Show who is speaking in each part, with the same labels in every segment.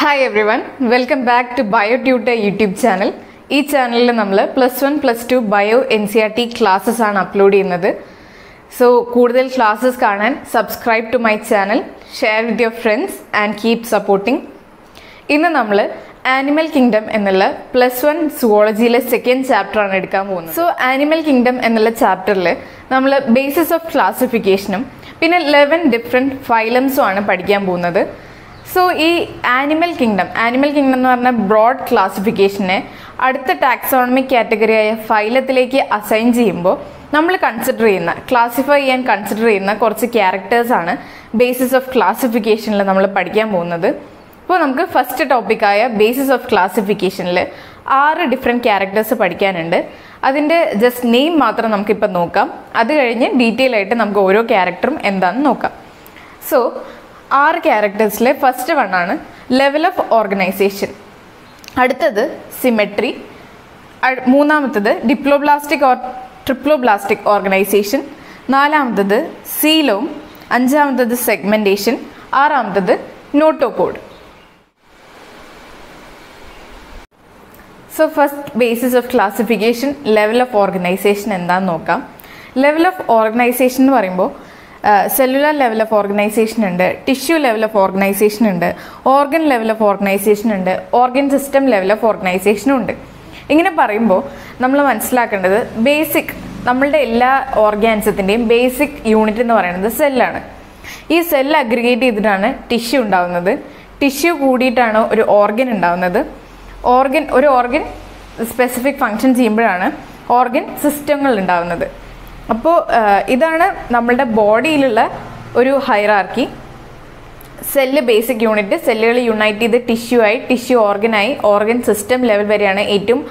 Speaker 1: Hi everyone welcome back to bio tutor YouTube channel ഈ ചാനലിൽ നമ്മൾ plus one plus two bio N C R T classes ആണ് upload ചെയ്യുന്നത്. So കൂടുതൽ classes കാണാൻ subscribe to my channel share with your friends and keep supporting ഇന്ന് നമ്മൾ animal kingdom എന്നുള്ള പ്ലസ് വൺ സുവോളജിയിലെ സെക്കൻഡ് ചാപ്റ്റർ ആണ് എടുക്കാൻ പോകുന്നത്. സോ ആനിമൽ കിങ്ഡം എന്നുള്ള ചാപ്റ്ററിൽ നമ്മൾ ബേസിസ് ഓഫ് ക്ലാസിഫിക്കേഷനും പിന്നെ ലെവൻ ഡിഫറെന്റ് ഫൈലംസും ആണ് പഠിക്കാൻ പോകുന്നത്. സോ ഈ ആനിമൽ കിങ്ഡം ആനിമൽ കിങ്ഡം എന്ന് പറഞ്ഞ ബ്രോഡ് ക്ലാസിഫിക്കേഷനെ അടുത്ത ടാക്സോണമിക് കാറ്റഗറിയായ ഫൈലത്തിലേക്ക് അസൈൻ ചെയ്യുമ്പോൾ നമ്മൾ കൺസിഡർ ചെയ്യുന്ന ക്ലാസിഫൈ ചെയ്യാൻ കൺസിഡർ ചെയ്യുന്ന കുറച്ച് ക്യാരക്ടേഴ്സാണ് ബേസിസ് ഓഫ് ക്ലാസിഫിക്കേഷനിൽ നമ്മൾ പഠിക്കാൻ പോകുന്നത്. അപ്പോൾ നമുക്ക് ഫസ്റ്റ് ടോപ്പിക്കായ ബേസിസ് ഓഫ് ക്ലാസിഫിക്കേഷനിൽ ആറ് ഡിഫറെന്റ് ക്യാരക്ടേഴ്സ് പഠിക്കാനുണ്ട്. അതിന്റെ ജസ്റ്റ് നെയിം മാത്രം നമുക്കിപ്പോൾ നോക്കാം. അത് കഴിഞ്ഞ് ഡീറ്റെയിൽ ആയിട്ട് നമുക്ക് ഓരോ ക്യാരക്ടറും എന്താണെന്ന് നോക്കാം. സോ ആറ് ക്യാരക്ടേഴ്സിലെ ഫസ്റ്റ് വൺ ആണ് ലെവൽ ഓഫ് ഓർഗനൈസേഷൻ. അടുത്തത് സിമെട്രി. മൂന്നാമത്തത് ഡിപ്ലോബ്ലാസ്റ്റിക് ഓർ ട്രിപ്ലോബ്ലാസ്റ്റിക് ഓർഗനൈസേഷൻ. നാലാമത്തത് സീലോം. അഞ്ചാമത്തത് segmentation ആറാമത്തത് notochord. So first basis of classification level of organisation എന്താണെന്ന് നോക്കാം. ലെവൽ ഓഫ് ഓർഗനൈസേഷൻ എന്ന് പറയുമ്പോൾ സെല്ലുലാർ ലെവൽ ഓഫ് ഓർഗനൈസേഷൻ ഉണ്ട് ടിഷ്യൂ ലെവൽ ഓഫ് ഓർഗനൈസേഷൻ ഉണ്ട് ഓർഗൻ ലെവൽ ഓഫ് ഓർഗനൈസേഷൻ ഉണ്ട് ഓർഗൻ സിസ്റ്റം ലെവൽ ഓഫ് ഓർഗനൈസേഷനും ഉണ്ട്. ഇങ്ങനെ പറയുമ്പോൾ നമ്മൾ മനസ്സിലാക്കേണ്ടത് ബേസിക് നമ്മളുടെ എല്ലാ ഓർഗാൻസത്തിന്റെയും ബേസിക് യൂണിറ്റ് എന്ന് പറയുന്നത് സെല്ലാണ് ഈ സെൽ അഗ്രിഗേറ്റ് ചെയ്തിട്ടാണ് ടിഷ്യൂ ഉണ്ടാവുന്നത്. ടിഷ്യൂ കൂടിയിട്ടാണ് ഒരു ഓർഗൻ ഉണ്ടാവുന്നത്. ഓർഗൻ ഒരു ഓർഗൻ സ്പെസിഫിക് ഫങ്ഷൻ ചെയ്യുമ്പോഴാണ് ഓർഗൻ സിസ്റ്റങ്ങൾ ഉണ്ടാവുന്നത്. അപ്പോൾ ഇതാണ് നമ്മളുടെ ബോഡിയിലുള്ള ഒരു ഹൈറാർക്കി. സെല്ല് ബേസിക് യൂണിറ്റ് സെല്ലുകൾ യുണൈറ്റ് ചെയ്ത് ടിഷ്യൂ ആയി ടിഷ്യൂ ഓർഗനായി ഓർഗൻ സിസ്റ്റം ലെവൽ വരെയാണ് ഏറ്റവും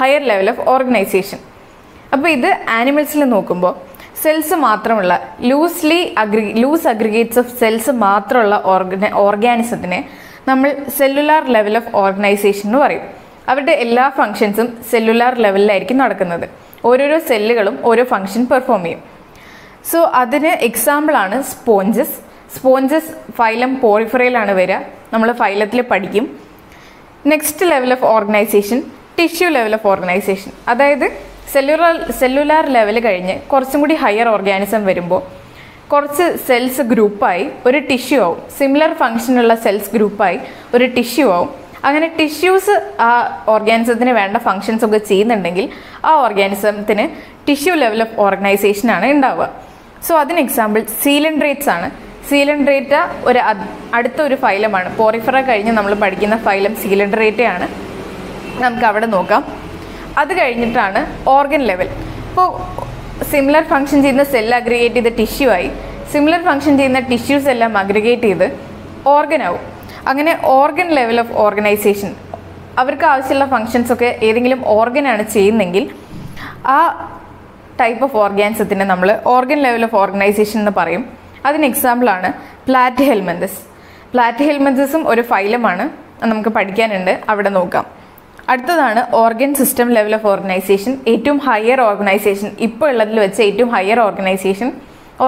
Speaker 1: ഹയർ ലെവൽ ഓഫ് ഓർഗനൈസേഷൻ. അപ്പോൾ ഇത് ആനിമൽസിൽ നോക്കുമ്പോൾ സെൽസ് മാത്രമുള്ള loosely aggre loose aggregates of cells മാത്രമുള്ള ഓർഗന ഓർഗാനിസത്തിനെ നമ്മൾ സെല്ലുലാർ ലെവൽ ഓഫ് ഓർഗനൈസേഷൻ എന്ന് പറയും. അവരുടെ എല്ലാ ഫങ്ഷൻസും സെല്ലുലാർ ലെവലിലായിരിക്കും നടക്കുന്നത്. ഓരോരോ സെല്ലുകളും ഓരോ ഫങ്ഷൻ പെർഫോം ചെയ്യും. സോ അതിന് എക്സാമ്പിളാണ് സ്പോഞ്ചസ് സ്പോഞ്ചസ് ഫൈലം പോളിഫറയിലാണ് വരിക. നമ്മൾ ഫൈലത്തിൽ പഠിക്കും. Next level of organisation tissue level of organisation അതായത് സെല്ലുലാർ സെല്ലുലാർ ലെവൽ കഴിഞ്ഞ് കുറച്ചും കൂടി ഹയർ ഓർഗാനിസം വരുമ്പോൾ കുറച്ച് സെൽസ് ഗ്രൂപ്പായി ഒരു ടിഷ്യൂ ആവും. സിമിലർ ഫങ്ഷനുള്ള സെൽസ് ഗ്രൂപ്പായി ഒരു ടിഷ്യൂ ആവും. അങ്ങനെ ടിഷ്യൂസ് ആ ഓർഗാനിസത്തിന് വേണ്ട ഫങ്ഷൻസ് ഒക്കെ ചെയ്യുന്നുണ്ടെങ്കിൽ ആ ഓർഗാനിസത്തിന് ടിഷ്യൂ ലെവൽ ഓഫ് ഓർഗനൈസേഷൻ ആണ് ഉണ്ടാവുക. സോ അതിന് എക്സാമ്പിൾ സീലൻഡ്രേറ്റ്സ് ആണ്. സീലൻഡ്രേറ്റ ഒരു അടുത്ത ഒരു ഫൈലമാണ് പോറിഫറ കഴിഞ്ഞ് നമ്മൾ പഠിക്കുന്ന ഫൈലം സീലൻഡ്രേറ്റ ആണ്. നമുക്ക് അവിടെ നോക്കാം. അത് കഴിഞ്ഞിട്ടാണ് ഓർഗൻ ലെവൽ ഇപ്പോൾ സിമിലർ ഫങ്ഷൻ ചെയ്യുന്ന സെൽ അഗ്രിഗേറ്റ് ചെയ്ത ടിഷ്യൂ ആയി. സിമിലർ ഫങ്ഷൻ ചെയ്യുന്ന ടിഷ്യൂസ് എല്ലാം അഗ്രിഗേറ്റ് ചെയ്ത് ഓർഗൻ ആവും. അങ്ങനെ ഓർഗൻ ലെവൽ ഓഫ് ഓർഗനൈസേഷൻ അവർക്ക് ആവശ്യമുള്ള ഫങ്ഷൻസ് ഒക്കെ ഏതെങ്കിലും ഓർഗനാണ് ചെയ്യുന്നെങ്കിൽ ആ ടൈപ്പ് ഓഫ് ഓർഗാൻസത്തിന് നമ്മൾ ഓർഗൻ ലെവൽ ഓഫ് ഓർഗനൈസേഷൻ എന്ന് പറയും. അതിന് എക്സാമ്പിളാണ് പ്ലാറ്റ് ഹെൽമെന്തസ് പ്ലാറ്റ് ഹെൽമെന്തസും ഒരു ഫൈലമാണ് നമുക്ക് പഠിക്കാനുണ്ട്. അവിടെ നോക്കാം. അടുത്തതാണ് organ system level of organisation ഏറ്റവും ഹയർ ഓർഗനൈസേഷൻ ഇപ്പോൾ ഉള്ളതിൽ വെച്ച് ഏറ്റവും higher organisation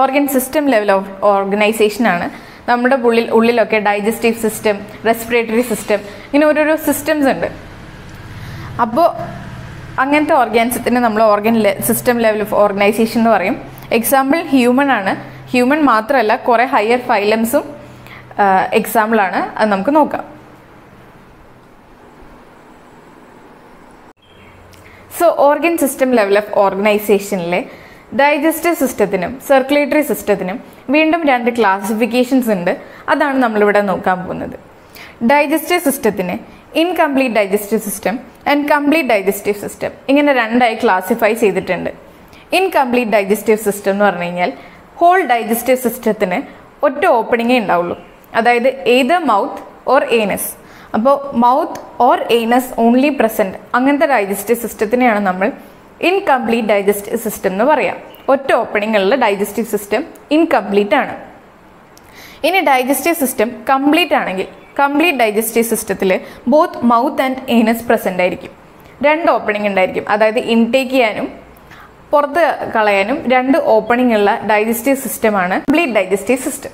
Speaker 1: organ system level of organisation ആണ്. നമ്മുടെ ഉള്ളിൽ ഉള്ളിലൊക്കെ ഡൈജസ്റ്റീവ് സിസ്റ്റം റെസ്പിറേറ്ററി സിസ്റ്റം ഇങ്ങനെ ഓരോരോ സിസ്റ്റംസ് ഉണ്ട്. അപ്പോൾ അങ്ങനത്തെ ഓർഗാൻസത്തിന് നമ്മൾ organ system level of organisation എന്ന് പറയും. എക്സാമ്പിൾ ഹ്യൂമൻ ആണ്. ഹ്യൂമൻ മാത്രമല്ല കുറേ ഹയർ ഫൈലംസും എക്സാമ്പിളാണ് അത് നമുക്ക് നോക്കാം. So organ system level of ഓർഗനൈസേഷനിലെ ഡൈജസ്റ്റീവ് സിസ്റ്റത്തിനും സർക്കുലേറ്ററി സിസ്റ്റത്തിനും വീണ്ടും രണ്ട് ക്ലാസിഫിക്കേഷൻസ് ഉണ്ട്. അതാണ് നമ്മളിവിടെ നോക്കാൻ പോകുന്നത്. ഡൈജസ്റ്റീവ് സിസ്റ്റത്തിന് incomplete digestive system and complete digestive system ഇങ്ങനെ രണ്ടായി ക്ലാസിഫൈ ചെയ്തിട്ടുണ്ട്. ഇൻകംപ്ലീറ്റ് ഡൈജസ്റ്റീവ് സിസ്റ്റം എന്ന് പറഞ്ഞു കഴിഞ്ഞാൽ ഹോൾ ഡൈജസ്റ്റീവ് സിസ്റ്റത്തിന് ഒറ്റ ഓപ്പണിങ്ങേ ഉണ്ടാവുള്ളൂ. അതായത് ഏത് മൗത്ത് ഓർ ഏനസ് അപ്പോൾ mouth or anus only present അങ്ങനത്തെ ഡൈജസ്റ്റീവ് സിസ്റ്റത്തിനെയാണ് നമ്മൾ ഇൻകംപ്ലീറ്റ് ഡൈജസ്റ്റീവ് സിസ്റ്റം എന്ന് പറയാം. ഒറ്റ ഓപ്പണിങ്ങുള്ള ഡൈജസ്റ്റീവ് സിസ്റ്റം ഇൻകംപ്ലീറ്റ് ആണ്. ഇനി ഡൈജസ്റ്റീവ് സിസ്റ്റം കംപ്ലീറ്റ് ആണെങ്കിൽ കംപ്ലീറ്റ് ഡൈജസ്റ്റീവ് സിസ്റ്റത്തിൽ both mouth and anus present ആയിരിക്കും. രണ്ട് ഓപ്പണിംഗ് ഉണ്ടായിരിക്കും. അതായത് ഇൻടേക്ക് ചെയ്യാനും പുറത്ത് കളയാനും രണ്ട് ഓപ്പണിംഗ് ഉള്ള ഡൈജസ്റ്റീവ് സിസ്റ്റമാണ് കംപ്ലീറ്റ് ഡൈജസ്റ്റീവ് സിസ്റ്റം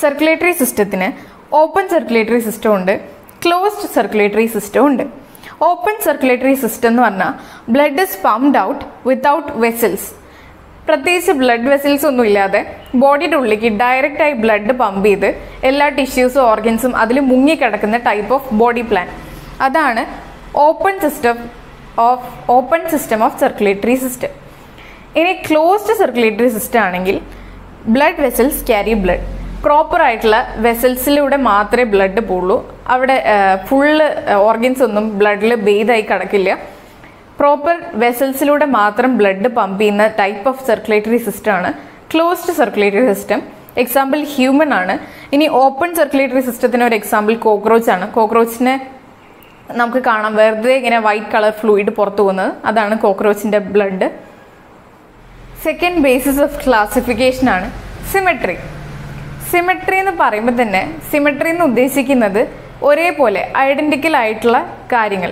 Speaker 1: സർക്കുലേറ്ററി സിസ്റ്റത്തിന് ഓപ്പൺ സർക്കുലേറ്ററി സിസ്റ്റം ഉണ്ട് ക്ലോസ്ഡ് സർക്കുലേറ്ററി സിസ്റ്റം ഉണ്ട്. ഓപ്പൺ സർക്കുലേറ്ററി സിസ്റ്റം എന്ന് പറഞ്ഞാൽ blood is pumped out without vessels പ്രത്യേകിച്ച് ബ്ലഡ് വെസൽസ് ഒന്നും ഇല്ലാതെ ബോഡിയുടെ ഉള്ളിലേക്ക് ഡയറക്റ്റ് ആയി ബ്ലഡ് പമ്പ് ചെയ്ത് എല്ലാ ടിഷ്യൂസും ഓർഗൻസും അതിൽ മുങ്ങിക്കിടക്കുന്ന ടൈപ്പ് ഓഫ് ബോഡി പ്ലാൻ അതാണ് open system of open system of circulatory system ഇനി ക്ലോസ്ഡ് സർക്കുലേറ്ററി സിസ്റ്റം ആണെങ്കിൽ blood vessels carry blood proper ആയിട്ടുള്ള വെസൽസിലൂടെ മാത്രമേ ബ്ലഡ് പോളൂ അവിടെ ഫുള്ള് ഓർഗൻസ് ഒന്നും ബ്ലഡിൽ ബേതായി കിടക്കില്ല. പ്രോപ്പർ വെസൽസിലൂടെ മാത്രം ബ്ലഡ് പമ്പ് ചെയ്യുന്ന ടൈപ്പ് ഓഫ് സർക്കുലേറ്ററി സിസ്റ്റം ആണ് closed circulatory system example human ആണ്. ഇനി ഓപ്പൺ സർക്കുലേറ്ററി സിസ്റ്റത്തിന് ഒരു എക്സാമ്പിൾ കോക്രോച്ച് ആണ്. കോക്രോച്ചിനെ നമുക്ക് കാണാം. വെറുതെ ഇങ്ങനെ വൈറ്റ് കളർ ഫ്ലൂയിഡ് പുറത്തു പോകുന്നത്. അതാണ് കോക്രോച്ചിന്റെ blood second basis of classification ആണ് സിമെട്രി സിമെട്രി എന്ന് പറയുമ്പോൾ തന്നെ സിമെട്രി എന്ന് ഉദ്ദേശിക്കുന്നത് ഒരേപോലെ ഐഡന്റിക്കൽ ആയിട്ടുള്ള കാര്യങ്ങൾ.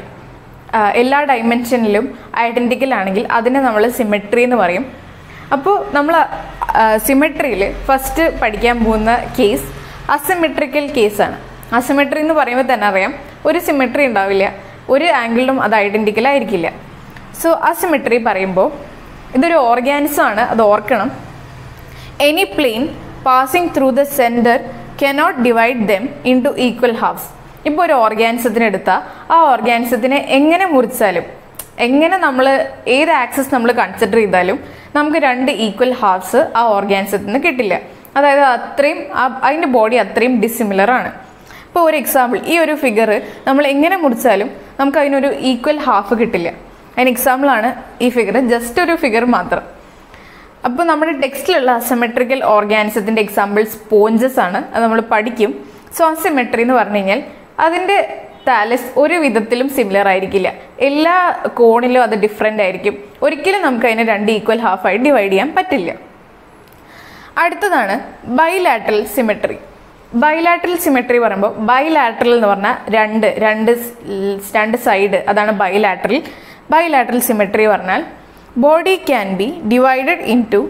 Speaker 1: എല്ലാ ഡൈമെൻഷനിലും ഐഡന്റിക്കൽ ആണെങ്കിൽ അതിനെ നമ്മൾ സിമെട്രി എന്ന് പറയും. അപ്പോൾ നമ്മൾ സിമെട്രിയിൽ ഫസ്റ്റ് പഠിക്കാൻ പോകുന്ന കേസ് അസിമെട്രിക്കൽ കേസാണ് അസിമെട്രി എന്ന് പറയുമ്പോൾ തന്നെ അറിയാം ഒരു സിമെട്രി ഉണ്ടാവില്ല ഒരു ആംഗിളിലും അത് ഐഡന്റിക്കൽ ആയിരിക്കില്ല. സോ അസിമെട്രി പറയുമ്പോൾ ഇതൊരു ഓർഗാനിസം ആണ് അത് ഓർക്കണം. Any plane passing through the centre cannot divide them in two equal halves ഇപ്പോൾ ഒരു ഓർഗാനിസത്തിന് എടുത്താൽ ആ ഓർഗാനിസത്തിനെ എങ്ങനെ മുറിച്ചാലും എങ്ങനെ നമ്മൾ ഏത് ആക്സസ് നമ്മൾ കൺസിഡർ ചെയ്താലും നമുക്ക് രണ്ട് ഈക്വൽ ഹാഫ്സ് ആ ഓർഗാനിസത്തിന് കിട്ടില്ല. അതായത് അത്രയും അതിന്റെ ബോഡി അത്രയും ഡിസിമിലർ ആണ്. ഇപ്പോൾ ഒരു എക്സാമ്പിൾ ഈ ഒരു ഫിഗർ നമ്മൾ എങ്ങനെ മുറിച്ചാലും നമുക്ക് അതിനൊരു ഈക്വൽ ഹാഫ് കിട്ടില്ല. അതിന് എക്സാമ്പിളാണ് ഈ ഫിഗർ ജസ്റ്റ് ഒരു ഫിഗർ മാത്രം. അപ്പോൾ നമ്മുടെ ടെക്സ്റ്റിലുള്ള അസമെട്രിക്കൽ ഓർഗാനിസത്തിന്റെ എക്സാമ്പിൾ സ്പോഞ്ചസ് ആണ്. അത് നമ്മൾ പഠിക്കും. സോ അസിമെട്രി എന്ന് പറഞ്ഞു കഴിഞ്ഞാൽ അതിന്റെ താലസ് ഒരു വിധത്തിലും സിമിലർ ആയിരിക്കില്ല. എല്ലാ കോണിലും അത് ഡിഫറെന്റ് ആയിരിക്കും. ഒരിക്കലും നമുക്ക് അതിനെ രണ്ട് ഈക്വൽ ഹാഫായി ഡിവൈഡ് ചെയ്യാൻ പറ്റില്ല. അടുത്തതാണ് ബൈലാറ്ററൽ സിമെട്രി ബൈലാറ്ററൽ സിമെട്രി പറയുമ്പോൾ ബൈലാറ്ററൽ എന്ന് പറഞ്ഞാൽ രണ്ട് രണ്ട് രണ്ട് സൈഡ് അതാണ് ബൈലാറ്ററൽ ബൈലാറ്ററൽ സിമെട്രി പറഞ്ഞാൽ body can be divided in two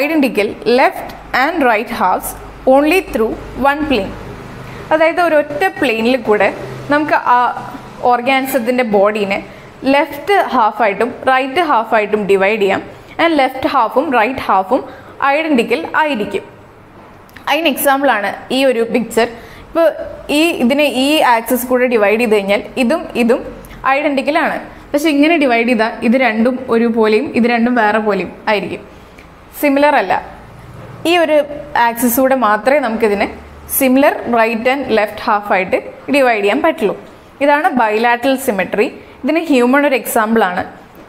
Speaker 1: identical left and right halves only through one plane. അതായത് ഒരൊറ്റ പ്ലെയിനിൽ കൂടെ നമുക്ക് ആ ഓർഗാനിസത്തിന്റെ ബോഡീനെ ലെഫ്റ്റ് ഹാഫായിട്ടും റൈറ്റ് ഹാഫായിട്ടും ഡിവൈഡ് ചെയ്യാം. ആൻഡ് ലെഫ്റ്റ് ഹാഫും റൈറ്റ് ഹാഫും ഐഡന്റിക്കൽ ആയിരിക്കും. അതിന് എക്സാമ്പിളാണ് ഈ ഒരു പിക്ചർ ഇപ്പോൾ ഈ ഇതിനെ ഈ ആക്സസ് കൂടെ ഡിവൈഡ് ചെയ്ത് കഴിഞ്ഞാൽ ഇതും ഇതും ഐഡന്റിക്കൽ ആണ്. പക്ഷെ ഇങ്ങനെ ഡിവൈഡ് ചെയ്താൽ ഇത് രണ്ടും ഒരുപോലെയും ഇത് രണ്ടും വേറെ പോലെയും ആയിരിക്കും. സിമിലർ അല്ല. ഈ ഒരു ആക്സിസൂടെ മാത്രമേ നമുക്കിതിനെ similar right and left half ആയിട്ട് ഡിവൈഡ് ചെയ്യാൻ പറ്റുള്ളൂ. ഇതാണ് ബൈലാറ്ററൽ സിമെട്രി ഇതിന് ഹ്യൂമൺ ഒരു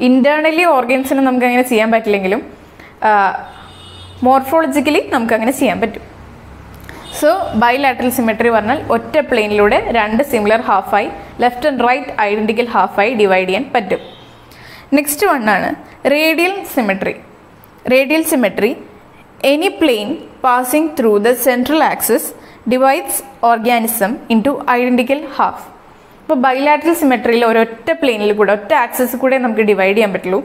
Speaker 1: ഇന്റേണലി ഓർഗൻസിന് നമുക്ക് അങ്ങനെ ചെയ്യാൻ പറ്റില്ലെങ്കിലും മോർഫോളജിക്കലി നമുക്കങ്ങനെ ചെയ്യാൻ പറ്റും. സോ ബൈലാറ്ററൽ സിമെട്രി പറഞ്ഞാൽ ഒറ്റ പ്ലെയിനിലൂടെ രണ്ട് സിമിലർ ഹാഫായി ലെഫ്റ്റ് ആൻഡ് റൈറ്റ് ഐഡന്റിക്കൽ ഹാഫായി ഡിവൈഡ് ചെയ്യാൻ പറ്റും. Next വണ്ണാണ് radial symmetry radial symmetry any plane passing through the central axis divides organism in two identical half ഇപ്പോൾ ബൈലാറ്ററൽ സിമെട്രിയിൽ ഒരൊറ്റ പ്ലെയിനിൽ കൂടെ ഒറ്റ ആക്സിസ് കൂടെ നമുക്ക് ഡിവൈഡ് ചെയ്യാൻ പറ്റുള്ളൂ.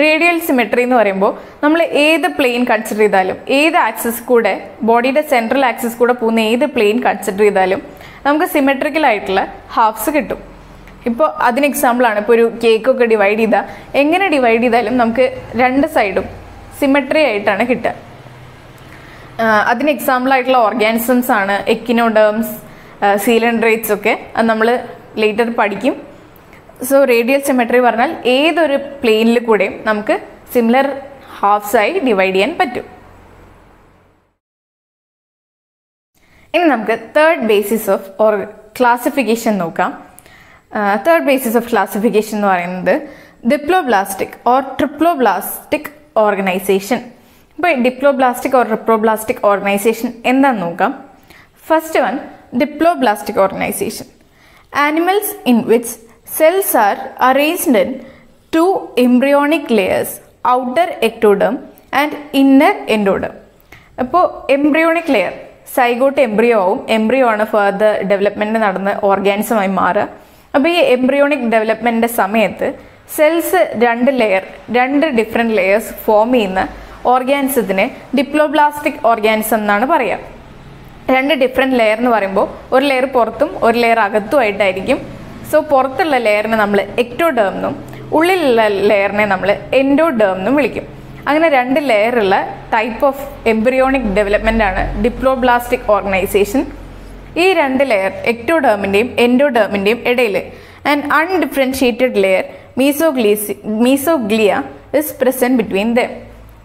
Speaker 1: റേഡിയൽ സിമെട്രി എന്ന് പറയുമ്പോൾ നമ്മൾ ഏത് പ്ലെയിൻ കൺസിഡർ ചെയ്താലും ഏത് ആക്സിസ് കൂടെ ബോഡിയുടെ സെൻട്രൽ ആക്സിസ് കൂടെ പോകുന്ന ഏത് പ്ലെയിൻ കൺസിഡർ ചെയ്താലും നമുക്ക് സിമെട്രിക്കൽ ആയിട്ടുള്ള ഹാഫ്സ് കിട്ടും. ഇപ്പോൾ അതിന് എക്സാമ്പിളാണ് ഇപ്പോൾ ഒരു കേക്കൊക്കെ ഡിവൈഡ് ചെയ്താൽ എങ്ങനെ ഡിവൈഡ് ചെയ്താലും നമുക്ക് രണ്ട് സൈഡും സിമെട്രി ആയിട്ടാണ് കിട്ടുക. അതിന് എക്സാമ്പിളായിട്ടുള്ള ഓർഗാനിസംസ് ആണ് എക്കിനോഡേംസ് സീലൻഡ്രേറ്റ്സ് ഒക്കെ. അത് നമ്മൾ ലേറ്റർ പഠിക്കും. സോ റേഡിയൽ സിമെട്രി പറഞ്ഞാൽ ഏതൊരു പ്ലെയിനിൽ കൂടെയും നമുക്ക് സിമിലർ ഹാഫ്സ് ആയി ഡിവൈഡ് ചെയ്യാൻ പറ്റും. ഇനി നമുക്ക് third basis of or classification നോക്കാം. തേർഡ് ബേസിസ് ഓഫ് ക്ലാസിഫിക്കേഷൻ എന്ന് പറയുന്നത് ഡിപ്ലോബ്ലാസ്റ്റിക് ഓർ ട്രിപ്ലോബ്ലാസ്റ്റിക് ഓർഗനൈസേഷൻ ഇപ്പോൾ ഡിപ്ലോബ്ലാസ്റ്റിക് ഓർ ട്രിപ്ലോബ്ലാസ്റ്റിക് ഓർഗനൈസേഷൻ എന്താണെന്ന് നോക്കാം. First one diploblastic organisation animals in which cells are arranged in two embryonic layers outer ectoderm and inner endoderm. അപ്പോൾ embryonic layer zygote embryo ആവും. Embryo ആണ് further development നടന്ന് ഓർഗാനിസമായി മാറുക. അപ്പോൾ ഈ എംബ്രിയോണിക് ഡെവലപ്മെന്റിന്റെ സമയത്ത് സെൽസ് രണ്ട് ലെയർ രണ്ട് ഡിഫറെന്റ് ലെയേഴ്സ് ഫോം ചെയ്യുന്ന ഓർഗാനിസത്തിനെ ഡിപ്ലോബ്ലാസ്റ്റിക് ഓർഗാനിസം എന്നാണ് പറയുക രണ്ട് ഡിഫറെന്റ് ലെയർ എന്ന് പറയുമ്പോൾ ഒരു ലെയർ പുറത്തും ഒരു ലെയർ അകത്തുമായിട്ടായിരിക്കും സോ പുറത്തുള്ള ലെയറിനെ നമ്മൾ എക്ടോഡേം എന്നും ഉള്ളിലുള്ള ലെയറിനെ നമ്മൾ എൻഡോഡേം എന്നും വിളിക്കും. അങ്ങനെ രണ്ട് ലെയറുള്ള ടൈപ്പ് ഓഫ് എംബ്രിയോണിക് ഡെവലപ്മെന്റ് ആണ് ഡിപ്ലോബ്ലാസ്റ്റിക് ഓർഗനൈസേഷൻ ഈ രണ്ട് ലെയർ എക്ടോഡേമിന്റെയും എൻഡോഡേമിന്റെയും ഇടയിൽ and undifferentiated layer മീസോഗ്ലീസി mesoglea is present between them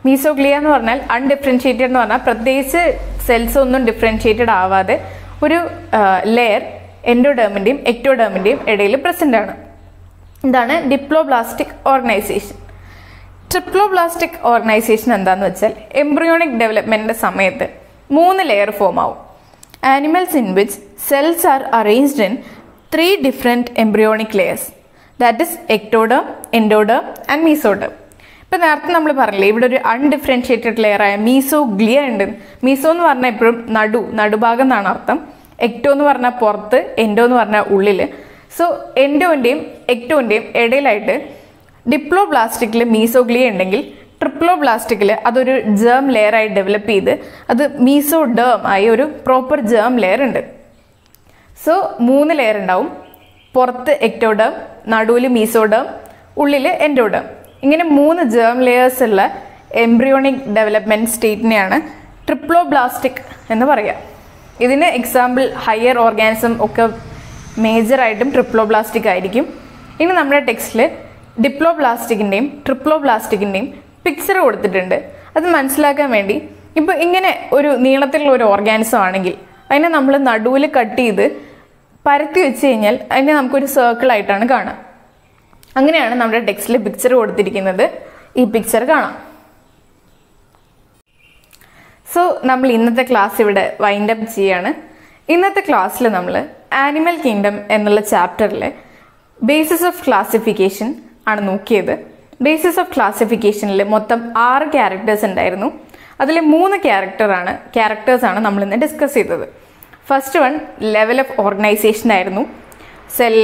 Speaker 1: mesoglea എന്ന് പറഞ്ഞാൽ അൺഡിഫറൻഷിയേറ്റഡ് എന്ന് പറഞ്ഞാൽ പ്രത്യേകിച്ച് സെൽസ് ഒന്നും ഡിഫറൻഷിയേറ്റഡ് ആവാതെ ഒരു ലെയർ എൻഡോഡേമിന്റെയും എക്ടോഡേമിന്റെയും ഇടയിൽ പ്രസന്റ് ആണ്. ഇതാണ് ഡിപ്ലോബ്ലാസ്റ്റിക് ഓർഗനൈസേഷൻ ട്രിപ്ലോബ്ലാസ്റ്റിക് ഓർഗനൈസേഷൻ എന്താന്ന് വെച്ചാൽ എംബ്രിയോണിക് ഡെവലപ്മെന്റിന്റെ സമയത്ത് മൂന്ന് ലെയർ ഫോം ആവും. Animals in which cells are arranged in three different embryonic layers that is ectoderm endoderm and mesoderm ഇപ്പം നേരത്തെ നമ്മൾ പറഞ്ഞില്ലേ ഇവിടെ ഒരു അൺഡിഫറൻഷ്യേറ്റഡ് ലെയറായ മീസോ ഗ്ലിയ ഉണ്ട്. മീസോ എന്ന് പറഞ്ഞാൽ എപ്പോഴും നടു നടുഭാഗം എന്നാണ് അർത്ഥം. എക്ടോ എന്ന് പറഞ്ഞാൽ പുറത്ത് എൻഡോ എന്ന് പറഞ്ഞാൽ ഉള്ളിൽ സോ എൻഡോന്റെയും എക്ടോന്റെയും ഇടയിലായിട്ട് ഡിപ്ലോ ബ്ലാസ്റ്റിക്കിൽ മീസോഗ്ലിയ ഉണ്ടെങ്കിൽ ട്രിപ്ലോ ബ്ലാസ്റ്റിക്കിൽ അതൊരു ജേം ലെയറായി ഡെവലപ്പ് ചെയ്ത് അത് മീസോ ഡേം ആയി ഒരു പ്രോപ്പർ ജേം ലെയർ ഉണ്ട്. സോ മൂന്ന് ലെയർ ഉണ്ടാവും. പുറത്ത് എക്ടോഡേം നടുവിൽ മീസോഡേം ഉള്ളിൽ എൻഡോഡേം ഇങ്ങനെ മൂന്ന് ജേം ലെയേഴ്സ് ഉള്ള എംബ്രിയോണിക് ഡെവലപ്മെന്റ് സ്റ്റേറ്റിനെയാണ് ട്രിപ്ലോ ബ്ലാസ്റ്റിക് എന്ന് പറയുക ഇതിന് എക്സാമ്പിൾ ഹയർ ഓർഗാനിസം ഒക്കെ മേജറായിട്ടും ട്രിപ്ലോബ്ലാസ്റ്റിക് ആയിരിക്കും. ഇനി നമ്മുടെ ടെക്സ്റ്റിൽ ഡിപ്ലോബ്ലാസ്റ്റിക്കിന്റെയും ട്രിപ്ലോബ്ലാസ്റ്റിക്കിന്റെയും പിക്ചർ കൊടുത്തിട്ടുണ്ട്. അത് മനസ്സിലാക്കാൻ വേണ്ടി ഇപ്പോൾ ഇങ്ങനെ ഒരു നീളത്തിലുള്ള ഒരു ഓർഗാനിസം ആണെങ്കിൽ അതിനെ നമ്മൾ നടുവിൽ കട്ട് ചെയ്ത് പരത്തി വെച്ച് കഴിഞ്ഞാൽ അതിനെ നമുക്കൊരു സർക്കിൾ ആയിട്ടാണ് കാണുക അങ്ങനെയാണ് നമ്മുടെ ടെക്സ്റ്റിൽ പിക്ചർ കൊടുത്തിരിക്കുന്നത്. ഈ പിക്ചർ കാണാം. സോ നമ്മൾ ഇന്നത്തെ ക്ലാസ് ഇവിടെ വൈൻഡ് അപ്പ് ചെയ്യാണ്. ഇന്നത്തെ ക്ലാസ്സിൽ നമ്മൾ ആനിമൽ കിങ്ഡം എന്നുള്ള ചാപ്റ്ററിലെ ബേസിസ് ഓഫ് ക്ലാസിഫിക്കേഷൻ ആണ് നോക്കിയത്. ബേസിസ് ഓഫ് ക്ലാസിഫിക്കേഷനിൽ മൊത്തം ആറ് ക്യാരക്ടേഴ്സ് ഉണ്ടായിരുന്നു. അതിൽ മൂന്ന് ക്യാരക്ടറാണ് ക്യാരക്ടേഴ്സാണ് നമ്മൾ ഇന്ന് ഡിസ്കസ് ചെയ്തത്. First one level of organisation ആയിരുന്നു. Cell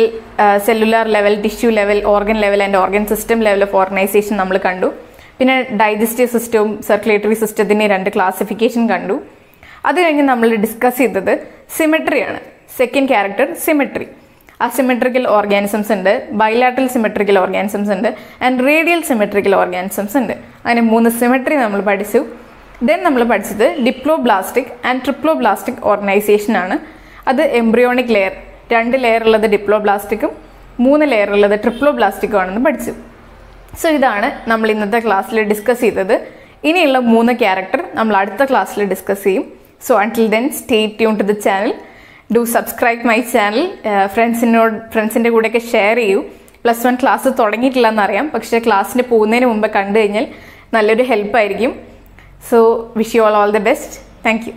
Speaker 1: cellular level tissue level organ level and organ system level of organisation നമ്മൾ കണ്ടു. പിന്നെ ഡൈജസ്റ്റീവ് സിസ്റ്റവും സർക്കുലേറ്ററി സിസ്റ്റത്തിന്റെ രണ്ട് ക്ലാസിഫിക്കേഷൻ കണ്ടു. അത് കഴിഞ്ഞ് നമ്മൾ ഡിസ്കസ് ചെയ്തത് സിമെട്രിയാണ് second character symmetry asymmetrical organisms ഉണ്ട്. ബൈലാട്രൽ സിമെട്രിക്കൽ ഓർഗാനിസംസ് ഉണ്ട്. ആൻഡ് റേഡിയൽ സിമെട്രിക്കൽ ഓർഗാനിസംസ് ഉണ്ട്. അങ്ങനെ മൂന്ന് സിമെട്രി നമ്മൾ പഠിച്ചു. ദെൻ നമ്മൾ പഠിച്ചത് ഡിപ്ലോബ്ലാസ്റ്റിക് ആൻഡ് ട്രിപ്ലോബ്ലാസ്റ്റിക് ഓർഗനൈസേഷൻ ആണ്. അത് എംബ്രിയോണിക് ലെയർ രണ്ട് ലെയർ ഉള്ളത് ഡിപ്ലോബ്ലാസ്റ്റിക്കും മൂന്ന് ലെയർ ഉള്ളത് ട്രിപ്ലോബ്ലാസ്റ്റിക്കും ആണെന്ന് പഠിച്ചു. സോ ഇതാണ് നമ്മൾ ഇന്നത്തെ ക്ലാസ്സിൽ ഡിസ്കസ് ചെയ്തത്. ഇനിയുള്ള മൂന്ന് ക്യാരക്ടർ നമ്മൾ അടുത്ത ക്ലാസ്സിൽ ഡിസ്കസ് ചെയ്യും. So until then stay tuned to the channel do subscribe my channel ഫ്രണ്ട്സിനോട് ഫ്രണ്ട്സിന്റെ കൂടെയൊക്കെ ഷെയർ ചെയ്യൂ. പ്ലസ് വൺ ക്ലാസ് തുടങ്ങിയിട്ടില്ല എന്നറിയാം പക്ഷേ ക്ലാസ്സിന് പോകുന്നതിന് മുമ്പ് കണ്ടു കഴിഞ്ഞാൽ നല്ലൊരു ഹെൽപ്പായിരിക്കും so wish you all all the best thank you